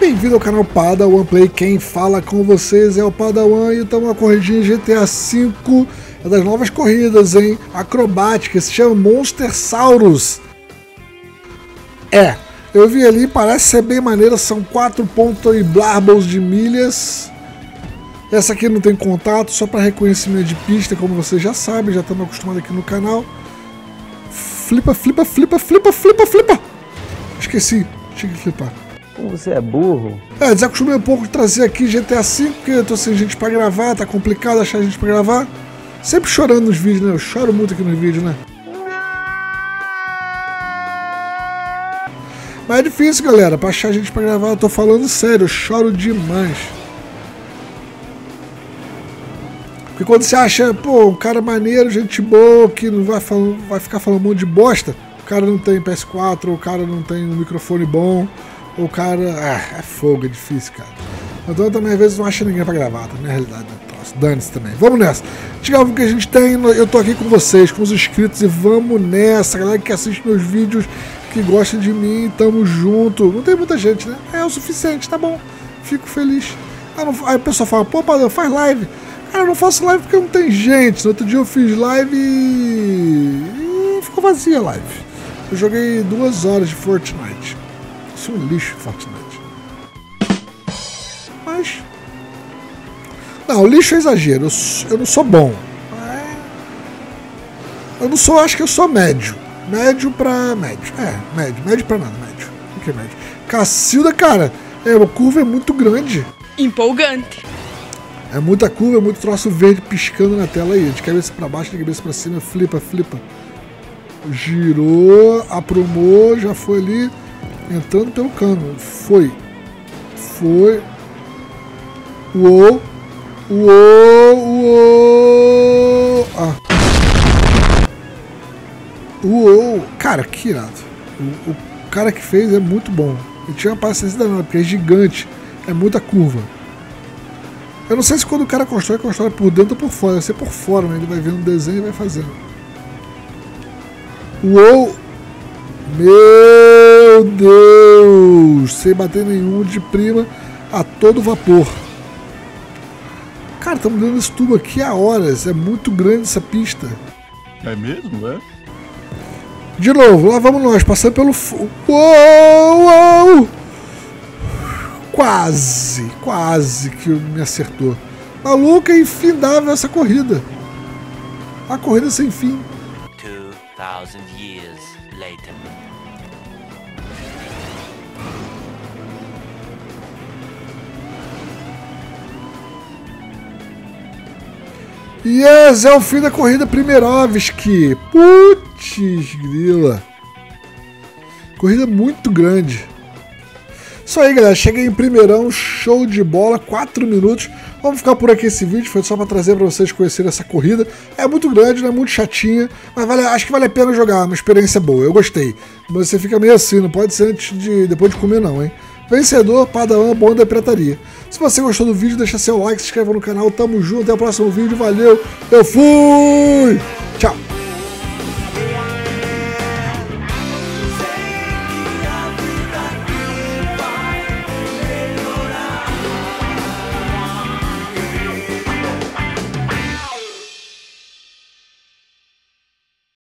Bem-vindo ao canal Padawan Play, quem fala com vocês é o Padawan e estamos uma corridinha GTA V, é das novas corridas, hein? Acrobática, se chama Monster Saurus. É, eu vi ali, parece ser bem maneira, são 4.8 blarbles de milhas. Essa aqui não tem contato, só para reconhecimento de pista, como vocês já sabem, já estamos acostumados aqui no canal. Flipa, flipa, flipa, flipa, flipa, flipa! Esqueci, tinha que flipar. Como você é burro? É, desacostumei um pouco de trazer aqui GTA V, porque eu tô sem gente pra gravar, tá complicado achar gente pra gravar. Sempre chorando nos vídeos, né? Eu choro muito aqui nos vídeos, né? Mas é difícil, galera, pra achar gente pra gravar, eu tô falando sério, eu choro demais. Porque quando você acha, pô, um cara maneiro, gente boa, que não vai, falando, vai ficar falando um monte de bosta, o cara não tem PS4, ou o cara não tem um microfone bom, o cara. Ah, é fogo, é difícil, cara. Então também às vezes não acha ninguém pra gravar, tá? Na realidade, né? Dane-se também. Vamos nessa. Digamos que a gente tem. Eu tô aqui com vocês, com os inscritos, e vamos nessa. Galera que assiste meus vídeos, que gosta de mim, tamo junto. Não tem muita gente, né? É o suficiente, tá bom. Fico feliz. Aí, não, aí o pessoal fala, pô, Padrão, faz live. Cara, eu não faço live porque não tem gente. No outro dia eu fiz live e, e ficou vazia a live. Eu joguei duas horas de Fortnite. Isso é um lixo, Fortnite. Mas. Não, lixo é exagero. Eu, eu não sou bom. Eu não sou, acho que eu sou médio. Médio pra médio. É, médio. Médio pra nada, médio. O que é médio? Cacilda, cara, é, a curva é muito grande. Empolgante. É muita curva, é muito troço verde piscando na tela aí. De cabeça para baixo, de cabeça para cima, flipa, flipa. Girou, aprumou, já foi ali, entrando pelo cano. Foi. Foi. Uou. Uou, uou. Ah. Uou. Cara, que irado. O, o cara que fez é muito bom. Ele tinha uma paciência danada, porque é gigante. É muita curva. Eu não sei se quando o cara constrói, constrói por dentro ou por fora. Vai ser por fora, né? Ele vai vendo o desenho e vai fazendo. Uou! Meu Deus! Sem bater nenhum de prima a todo vapor. Cara, estamos dando esse tubo aqui há horas. É muito grande essa pista. É mesmo, é? De novo, lá vamos nós, passando pelo. Uou! Uou! Quase, quase que me acertou. Maluca, é infindável essa corrida. A corrida sem fim. 2000 years later. Yes, é o fim da corrida Primeirovski. Putz, grila. Corrida muito grande. Isso aí, galera. Cheguei em primeirão, show de bola, 4 minutos. Vamos ficar por aqui esse vídeo, foi só para trazer para vocês conhecerem essa corrida. É muito grande, não é muito chatinha, mas vale, acho que vale a pena jogar, uma experiência boa. Eu gostei. Mas você fica meio assim, não pode ser antes de depois de comer não, hein? Vencedor, Padawan, Bonda e Prataria. Se você gostou do vídeo, deixa seu like, se inscreva no canal. Tamo junto, até o próximo vídeo. Valeu, eu fui!